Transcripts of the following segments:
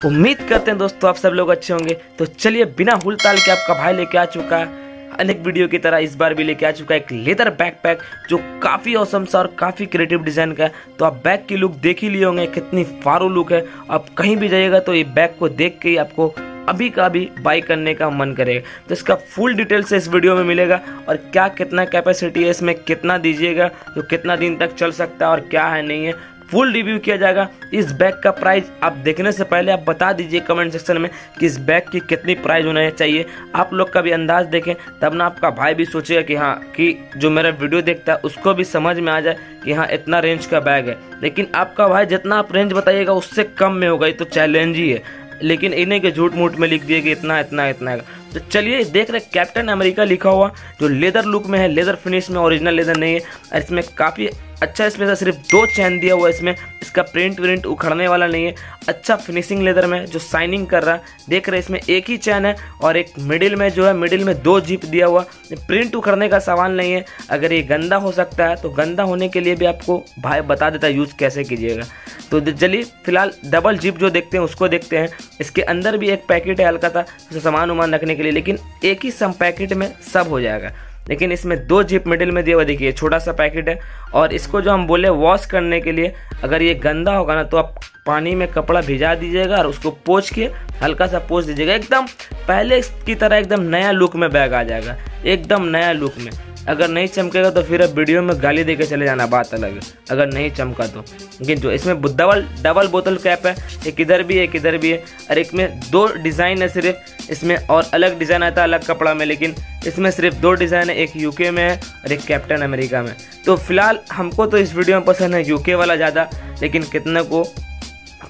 उम्मीद करते हैं दोस्तों आप सब लोग अच्छे होंगे। तो चलिए बिना हुल ताल के आपका भाई लेके आ चुका है। अनेक वीडियो की तरह इस बार भी लेके आ चुका है एक लेदर बैकपैक जो काफ़ी औसम सा और काफ़ी क्रिएटिव डिज़ाइन का है। तो आप बैग की लुक देख ही लिए होंगे, कितनी फारू लुक है। आप कहीं भी जाइएगा तो ये बैग को देख के ही आपको अभी का भी बाई करने का मन करेगा। तो इसका फुल डिटेल से इस वीडियो में मिलेगा और क्या कितना कैपेसिटी है, इसमें कितना दीजिएगा तो कितना दिन तक चल सकता है और क्या है, नहीं है फुल रिव्यू किया जाएगा। इस बैग का प्राइस आप देखने से पहले आप बता दीजिए कमेंट सेक्शन में कि इस बैग की कितनी प्राइस होना चाहिए। आप लोग का भी अंदाज देखें, तब ना आपका भाई भी सोचेगा कि हाँ कि जो मेरा वीडियो देखता है, उसको भी समझ में आ जाए कि हाँ इतना रेंज का बैग है। लेकिन आपका भाई जितना आप रेंज बताइएगा, उससे कम में होगा। ये तो चैलेंज ही है। लेकिन इन्हें के झूठ मूठ में लिख दिए कि इतना इतना इतना है। तो चलिए देख रहे कैप्टन अमेरिका लिखा हुआ, जो लेदर लुक में है लेदर फिनिश में ओरिजिनल लेदर नहीं है। और इसमें काफ़ी अच्छा इसमें से सिर्फ़ दो चैन दिया हुआ है इसमें। इसका प्रिंट व्रिंट उखड़ने वाला नहीं है। अच्छा फिनिशिंग लेदर में जो साइनिंग कर रहा है, देख रहे हैं, इसमें एक ही चैन है और एक मिडिल में जो है मिडिल में दो जीप दिया हुआ। प्रिंट उखड़ने का सवाल नहीं है। अगर ये गंदा हो सकता है तो गंदा होने के लिए भी आपको भाई बता देता है यूज़ कैसे कीजिएगा। तो चलिए, फ़िलहाल डबल जीप जो देखते हैं, उसको देखते हैं। इसके अंदर भी एक पैकेट है हल्का था सामान उमान रखने के लिए, लेकिन एक ही सम पैकेट में सब हो जाएगा। लेकिन इसमें दो जिप मिडिल में दिया हुआ देखिए, छोटा सा पैकेट है। और इसको जो हम बोले वॉश करने के लिए, अगर ये गंदा होगा ना तो आप पानी में कपड़ा भिजा दीजिएगा और उसको पोछ के हल्का सा पोछ दीजिएगा। एकदम पहले की तरह एकदम नया लुक में बैग आ जाएगा। एकदम नया लुक में। अगर नहीं चमकेगा तो फिर अब वीडियो में गाली दे के चले जाना, बात अलग। है अगर नहीं चमका तो। लेकिन जो इसमें डबल डबल बोतल कैप है, एक इधर भी है, एक इधर भी है, और एक में दो डिज़ाइन है सिर्फ़। इसमें और अलग डिज़ाइन आता है अलग कपड़ा में, लेकिन इसमें सिर्फ़ दो डिज़ाइन है, एक यूके में है और एक कैप्टन अमेरिका में। तो फ़िलहाल हमको तो इस वीडियो में पसंद है यूके वाला ज़्यादा, लेकिन कितने को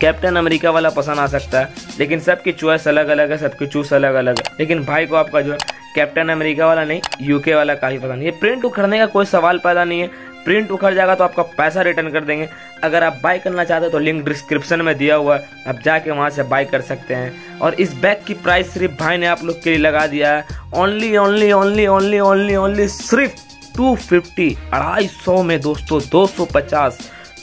कैप्टन अमेरिका वाला पसंद आ सकता है। लेकिन सबकी चॉइस अलग अलग है, सबकी चूस अलग अलग है। लेकिन भाई को आपका जो है कैप्टन अमेरिका वाला नहीं यूके वाला काफ़ी पसंद। ये प्रिंट उखड़ने का कोई सवाल पैदा नहीं है। प्रिंट उखड़ जाएगा तो आपका पैसा रिटर्न कर देंगे। अगर आप बाय करना चाहते हो तो लिंक डिस्क्रिप्शन में दिया हुआ है। आप जाके वहाँ से बाय कर सकते हैं। और इस बैग की प्राइस सिर्फ़ भाई ने आप लोग के लिए लगा दिया है। Only only only only only only सिर्फ़ टू फिफ्टी अढ़ाई सौ में दोस्तों, दो सौ पचास।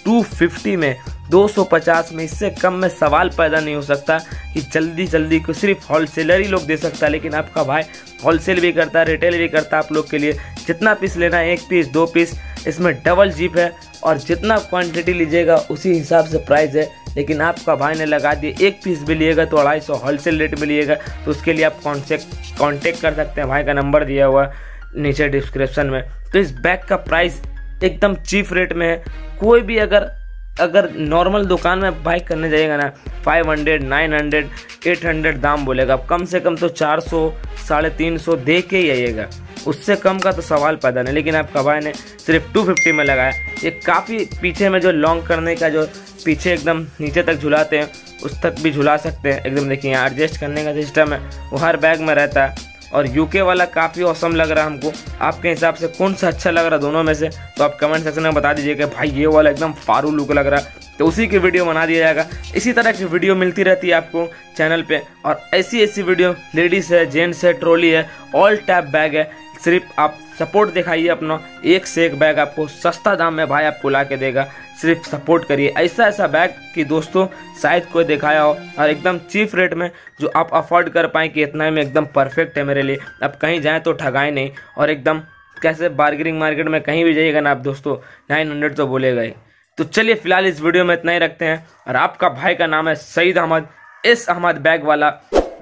टू फिफ्टी में 250 में इससे कम में सवाल पैदा नहीं हो सकता कि जल्दी जल्दी को सिर्फ़ होलसेलर ही लोग दे सकता है। लेकिन आपका भाई होलसेल भी करता है रिटेल भी करता है आप लोग के लिए। जितना पीस लेना है, एक पीस, दो पीस, इसमें डबल जीप है और जितना क्वांटिटी लीजिएगा, उसी हिसाब से प्राइस है। लेकिन आपका भाई ने लगा दिया, एक पीस भी लिएगा तो अढ़ाई सौ होलसेल रेट में लिएगा। तो उसके लिए आप कॉन्टेक्ट कॉन्टेक्ट कर सकते हैं। भाई का नंबर दिया हुआ नीचे डिस्क्रिप्शन में। तो इस बैग का प्राइस एकदम चीप रेट में है। कोई भी अगर अगर नॉर्मल दुकान में बाइक करने जाइएगा ना 500, 900, 800 दाम बोलेगा। कम से कम तो 400, साढ़े तीन सौ दे के ही आइएगा। उससे कम का तो सवाल पैदा नहीं लेकिन आपका भाई ने सिर्फ़ 250 में लगाया। ये काफ़ी पीछे में जो लॉन्ग करने का जो पीछे एकदम नीचे तक झुलाते हैं उस तक भी झुला सकते हैं। एकदम देखिए यहाँ एडजस्ट करने का सिस्टम है वो हर बैग में रहता है। और यूके वाला काफ़ी औसम लग रहा है हमको। आपके हिसाब से कौन सा अच्छा लग रहा है दोनों में से? तो आप कमेंट सेक्शन में बता दीजिए कि भाई ये वाला एकदम फारू लुक लग रहा। है तो उसी की वीडियो बना दिया जाएगा। इसी तरह की वीडियो मिलती रहती है आपको चैनल पे। और ऐसी ऐसी वीडियो लेडीज़ है जेंट्स है ट्रॉली है ऑल टैप बैग है। सिर्फ़ आप सपोर्ट दिखाइए अपना। एक से एक बैग आपको सस्ता दाम में भाई आपको ला के देगा। सिर्फ़ सपोर्ट करिए। ऐसा ऐसा बैग कि दोस्तों, शायद कोई दिखाया हो और एकदम चीप रेट में जो आप अफोर्ड कर पाए कि इतना में एकदम परफेक्ट है मेरे लिए। अब कहीं जाएँ तो ठगाए नहीं और एकदम कैसे बार्गेनिंग मार्केट में कहीं भी जाइएगा ना आप दोस्तों नाइन हंड्रेड तो बोलेगा ही। तो चलिए फ़िलहाल इस वीडियो में इतना ही रखते हैं और आपका भाई का नाम है सईद अहमद। इस अहमद बैग वाला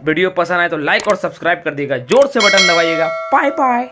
वीडियो पसंद आए तो लाइक और सब्सक्राइब कर दिएगा ज़ोर से बटन दबाइएगा। Bye bye